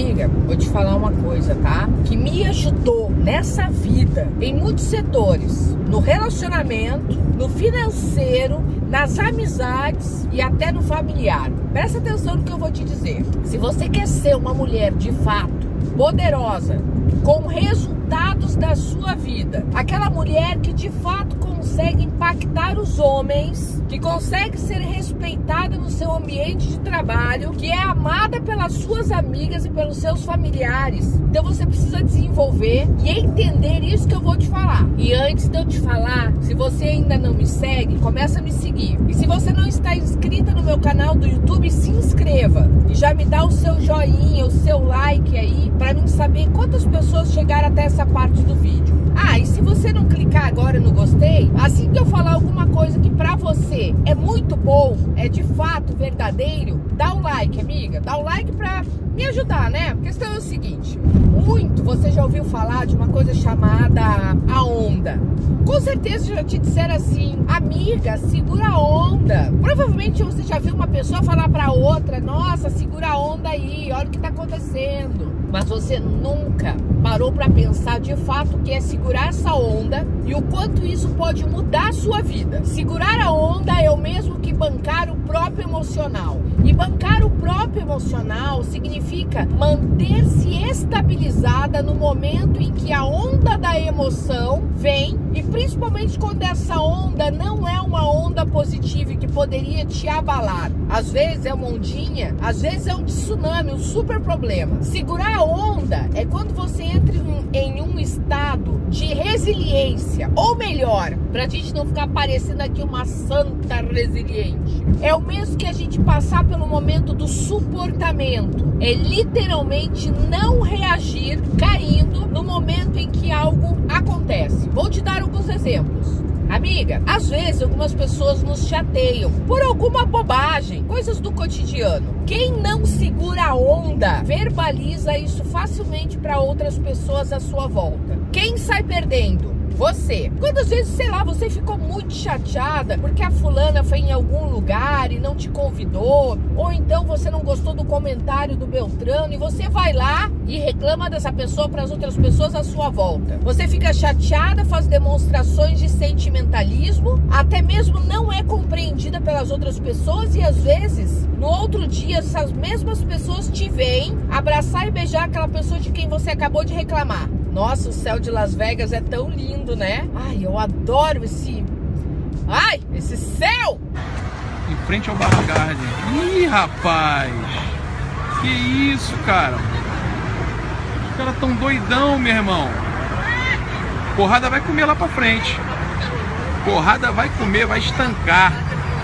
Amiga, vou te falar uma coisa, tá? Que me ajudou nessa vida, em muitos setores, no relacionamento, no financeiro, nas amizades e até no familiar. Presta atenção no que eu vou te dizer. Se você quer ser uma mulher de fato poderosa, com resultados da sua vida, aquela mulher que de fato consegue impactar os homens, que consegue ser respeitada no seu ambiente de trabalho, que é amada pelas suas amigas e pelos seus familiares. Então você precisa desenvolver e entender isso que eu vou te falar. E antes de eu te falar, se você ainda não me segue, começa a me seguir. E se você não está inscrita no meu canal do YouTube, se me dá o seu joinha, o seu like aí, para mim saber quantas pessoas chegaram até essa parte do vídeo. Ah, e se você não clicar agora no gostei, assim que eu falar alguma coisa que para você é muito bom, é de fato verdadeiro, dá o like, amiga. Dá o like pra me ajudar, né? A questão é o seguinte: muito você já ouviu falar de uma coisa chamada a onda. Com certeza já te disseram assim, amiga, segura a onda. Provavelmente você já viu uma pessoa falar para outra, nossa, segura a onda aí, olha o que tá acontecendo. Mas você nunca parou para pensar de fato o que é segurar essa onda e o quanto isso pode mudar a sua vida. Segurar a onda é o mesmo que bancar o próprio emocional. E bancar o próprio emocional significa manter-se estabilizada no momento em que a onda da emoção vem e principalmente quando essa onda não é uma onda positiva que poderia te abalar. Às vezes é uma ondinha, às vezes é um tsunami, um super problema. Segurar a onda é quando você entra em um estado de resiliência, ou melhor, pra gente não ficar parecendo aqui uma santa resiliente. É o mesmo que a gente passar pelo momento do suportamento. É literalmente não reagir caindo no momento em que algo acontece. Vou te dar alguns exemplos. Amiga, às vezes algumas pessoas nos chateiam por alguma bobagem, coisas do cotidiano. Quem não segura a onda verbaliza isso facilmente para outras pessoas à sua volta. Quem sai perdendo? Você. Quantas vezes, sei lá, você ficou muito chateada porque a fulana foi em algum lugar e não te convidou, ou então você não gostou do comentário do Beltrano e você vai lá e reclama dessa pessoa para as outras pessoas à sua volta. Você fica chateada, faz demonstrações de sentimentalismo, até mesmo não é compreendida pelas outras pessoas e às vezes no outro dia essas mesmas pessoas te veem abraçar e beijar aquela pessoa de quem você acabou de reclamar. Nossa, o céu de Las Vegas é tão lindo, né? Ai, eu adoro esse. Ai, esse céu! Em frente ao Barra Garden. Ih, rapaz! Que isso, cara? Os caras tão doidão, meu irmão. Porrada vai comer lá pra frente. Porrada vai comer, vai estancar.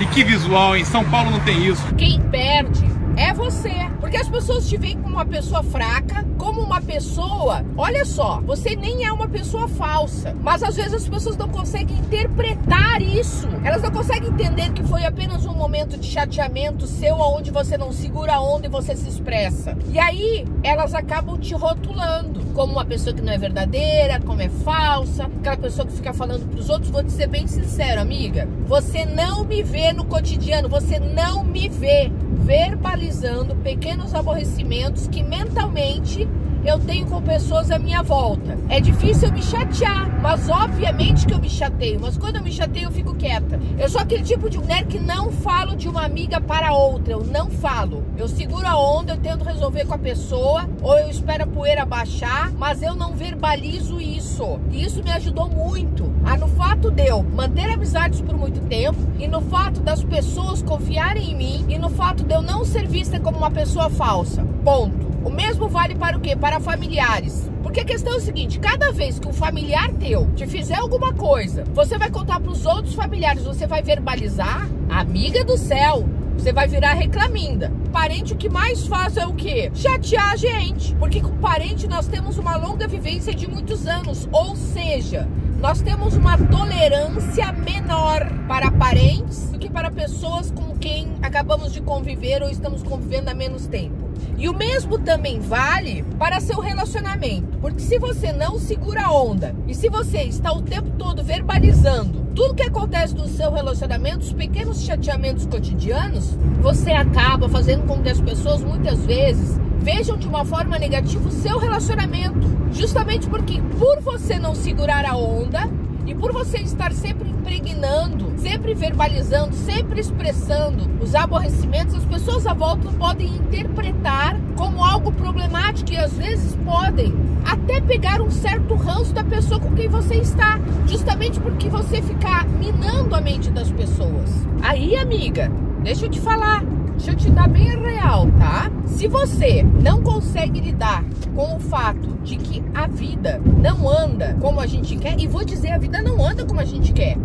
E que visual, em São Paulo não tem isso. Quem perde é você. Porque as pessoas te veem como uma pessoa fraca, como uma pessoa. Olha só, você nem é uma pessoa falsa. Mas às vezes as pessoas não conseguem interpretar isso. Elas não conseguem entender que foi apenas um momento de chateamento seu, onde você não segura a onda e você se expressa. E aí elas acabam te rotulando como uma pessoa que não é verdadeira, como é falsa, aquela pessoa que fica falando pros outros. Vou te ser bem sincero, amiga. Você não me vê no cotidiano, você não me vê verbalizando pequenos aborrecimentos que mentalmente eu tenho com pessoas à minha volta. É difícil eu me chatear, mas obviamente que eu me chateio. Mas quando eu me chateio, eu fico quieta. Eu sou aquele tipo de mulher que não falo de uma amiga para outra. Eu não falo. Eu seguro a onda, eu tento resolver com a pessoa, ou eu espero a poeira baixar, mas eu não verbalizo isso. E isso me ajudou muito. Ah, no fato de eu manter amizades por muito tempo, e no fato das pessoas confiarem em mim, e no fato de eu não ser vista como uma pessoa falsa. Ponto. O mesmo vale para o quê? Para familiares. Porque a questão é o seguinte: cada vez que um familiar teu te fizer alguma coisa, você vai contar para os outros familiares, você vai verbalizar, amiga do céu, você vai virar reclaminda. Parente o que mais faz é o quê? Chatear a gente. Porque com parente nós temos uma longa vivência de muitos anos. Ou seja, nós temos uma tolerância menor para parentes do que para pessoas com quem acabamos de conviver ou estamos convivendo há menos tempo. E o mesmo também vale para seu relacionamento. Porque se você não segura a onda e se você está o tempo todo verbalizando tudo que acontece no seu relacionamento, os pequenos chateamentos cotidianos, você acaba fazendo com que as pessoas muitas vezes vejam de uma forma negativa o seu relacionamento. Justamente porque por você não segurar a onda e por você estar sempre impregnando, sempre verbalizando, sempre expressando os aborrecimentos, as pessoas à volta podem interpretar como algo problemático e às vezes podem até pegar um certo ranço da pessoa com quem você está, justamente porque você ficar minando a mente das pessoas. Aí, amiga, deixa eu te falar, deixa eu te dar bem real, tá? Se você não consegue lidar com o fato de que a vida não anda como a gente quer, e vou dizer, a vida não anda como a gente quer.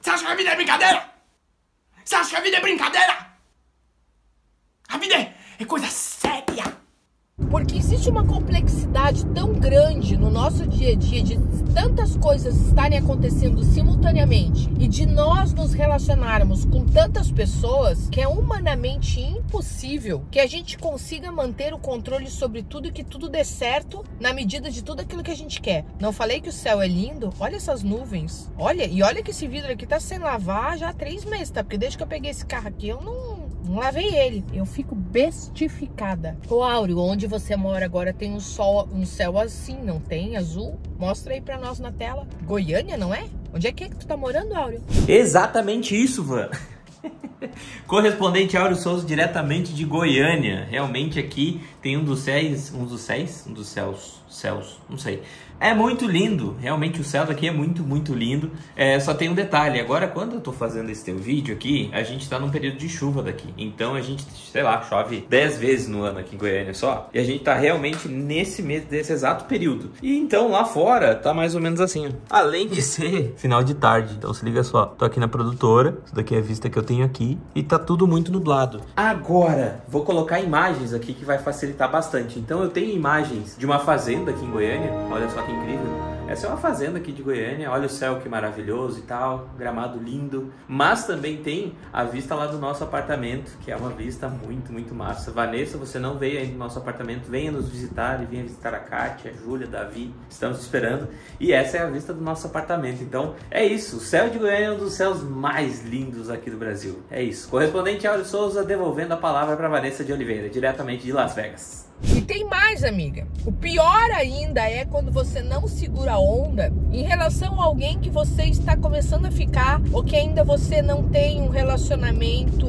Você acha que a vida é brincadeira? Você acha que a vida é brincadeira? A vida é, é coisa séria. Porque existe uma complexidade tão grande no nosso dia a dia de tantas coisas estarem acontecendo simultaneamente e de nós nos relacionarmos com tantas pessoas que é humanamente impossível que a gente consiga manter o controle sobre tudo e que tudo dê certo na medida de tudo aquilo que a gente quer. Não falei que o céu é lindo? Olha essas nuvens. Olha, e olha que esse vidro aqui tá sem lavar já há três meses, tá? Porque desde que eu peguei esse carro aqui eu não não lavei ele. Eu fico bestificada. Ô Áureo, onde você mora agora tem um sol, um céu assim, não tem? Azul? Mostra aí pra nós na tela. Goiânia, não é? Onde é que é que tu tá morando, Áureo? Exatamente isso, Van. Correspondente Áureo Souza, diretamente de Goiânia. Realmente aqui tem um dos céus, um dos céus, um dos céus, céus, não sei. É muito lindo, realmente o céu daqui é muito, muito lindo. É, só tem um detalhe, agora quando eu tô fazendo esse teu vídeo aqui, a gente tá num período de chuva daqui. Então a gente, sei lá, chove 10 vezes no ano aqui em Goiânia só. E a gente tá realmente nesse mês, desse exato período. E então lá fora tá mais ou menos assim. Além de ser final de tarde, então se liga só. Tô aqui na produtora, isso daqui é a vista que eu tenho aqui. E tá tudo muito nublado. Agora, vou colocar imagens aqui que vai facilitar bastante. Então eu tenho imagens de uma fazenda aqui em Goiânia. Olha só que incrível. Essa é uma fazenda aqui de Goiânia, olha o céu que maravilhoso e tal, gramado lindo. Mas também tem a vista lá do nosso apartamento, que é uma vista muito, muito massa. Vanessa, você não veio ainda no nosso apartamento, venha nos visitar e venha visitar a Kátia, a Júlia, Davi, estamos esperando. E essa é a vista do nosso apartamento. Então é isso, o céu de Goiânia é um dos céus mais lindos aqui do Brasil. É isso. Correspondente Áureo Souza devolvendo a palavra para Vanessa de Oliveira, diretamente de Las Vegas. E tem mais, amiga. O pior ainda é quando você não segura a onda em relação a alguém que você está começando a ficar ou que ainda você não tem um relacionamento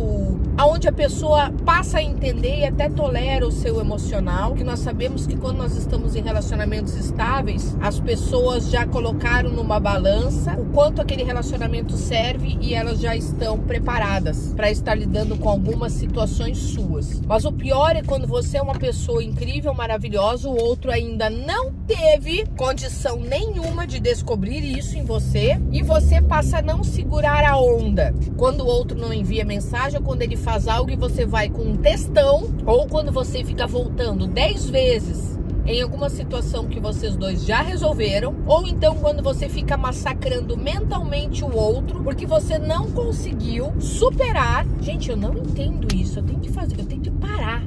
aonde a pessoa passa a entender e até tolera o seu emocional, que nós sabemos que quando nós estamos em relacionamentos estáveis, as pessoas já colocaram numa balança o quanto aquele relacionamento serve e elas já estão preparadas para estar lidando com algumas situações suas. Mas o pior é quando você é uma pessoa incrível, maravilhosa, o outro ainda não teve condição nenhuma de descobrir isso em você e você passa a não segurar a onda. Quando o outro não envia mensagem ou quando ele faz algo e você vai com um textão, ou quando você fica voltando 10 vezes em alguma situação que vocês dois já resolveram, ou então quando você fica massacrando mentalmente o outro porque você não conseguiu superar. Gente, eu não entendo isso. Eu tenho que fazer, eu tenho que parar.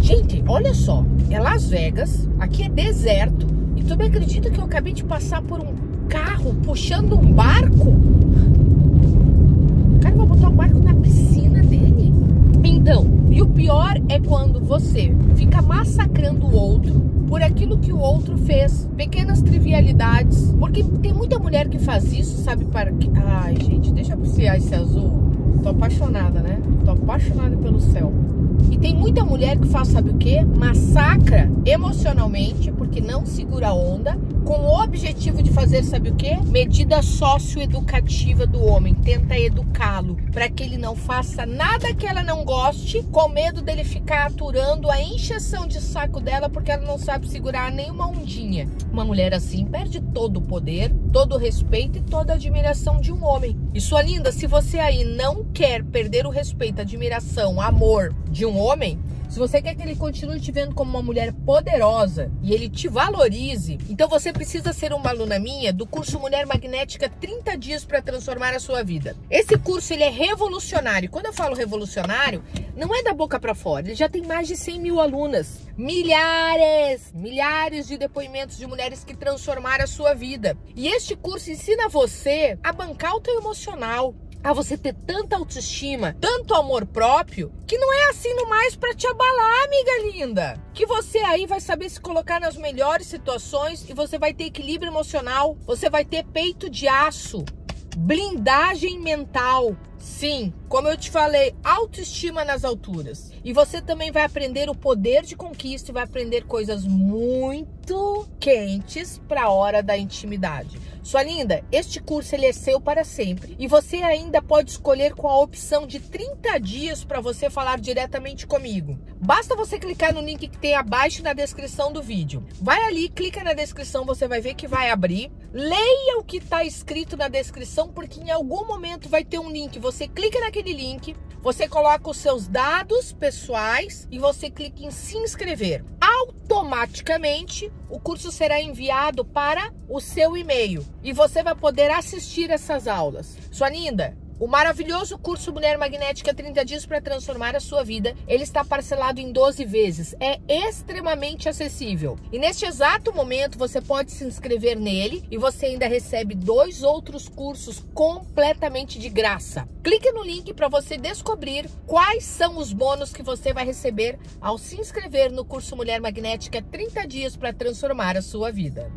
Gente, olha só, é Las Vegas, aqui é deserto, e tu me acredita que eu acabei de passar por um carro puxando um barco? O cara vai botar o barco na piscina dele? Então, e o pior é quando você fica massacrando o outro por aquilo que o outro fez, pequenas trivialidades, porque tem muita mulher que faz isso, sabe para que, ai, gente, deixa eu apreciar esse azul. Tô apaixonada, né? Tô apaixonada pelo céu. E tem muita mulher que faz, sabe o que? Massacra emocionalmente, porque não segura a onda, com o objetivo de fazer, sabe o que? Medida socioeducativa do homem. Tenta educá-lo para que ele não faça nada que ela não goste, com medo dele ficar aturando a encheção de saco dela, porque ela não sabe segurar nenhuma ondinha. Uma mulher assim perde todo o poder, todo o respeito e toda a admiração de um homem. E sua linda, se você aí não quer perder o respeito, admiração, amor de um homem, se você quer que ele continue te vendo como uma mulher poderosa e ele te valorize, então você precisa ser uma aluna minha do curso Mulher Magnética 30 dias para transformar a sua vida. Esse curso ele é revolucionário. Quando eu falo revolucionário, não é da boca para fora. Ele já tem mais de 100 mil alunas, milhares, milhares de depoimentos de mulheres que transformaram a sua vida. E este curso ensina você a bancar o teu emocional, a você ter tanta autoestima, tanto amor próprio, que não é assim no mais para te abalar, amiga linda. Que você aí vai saber se colocar nas melhores situações e você vai ter equilíbrio emocional, você vai ter peito de aço, blindagem mental. Sim, como eu te falei, autoestima nas alturas. E você também vai aprender o poder de conquista e vai aprender coisas muito quentes para a hora da intimidade. Sua linda, este curso ele é seu para sempre e você ainda pode escolher com a opção de 30 dias para você falar diretamente comigo. Basta você clicar no link que tem abaixo na descrição do vídeo. Vai ali, clica na descrição, você vai ver que vai abrir. Leia o que está escrito na descrição porque em algum momento vai ter um link. Você clica naquele link, você coloca os seus dados pessoais e você clica em se inscrever. Automaticamente, o curso será enviado para o seu e-mail e você vai poder assistir essas aulas. Sua linda, o maravilhoso curso Mulher Magnética 30 dias para transformar a sua vida, ele está parcelado em 12 vezes. É extremamente acessível. E neste exato momento você pode se inscrever nele e você ainda recebe dois outros cursos completamente de graça. Clique no link para você descobrir quais são os bônus que você vai receber ao se inscrever no curso Mulher Magnética 30 dias para transformar a sua vida.